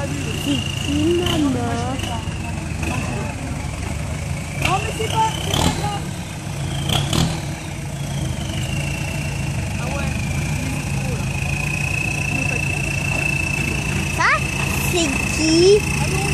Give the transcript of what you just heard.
pas ah maman Non, mais c'est pas, c'est pas grave. Ah ouais, il est là. Ça, c'est qui Ah non,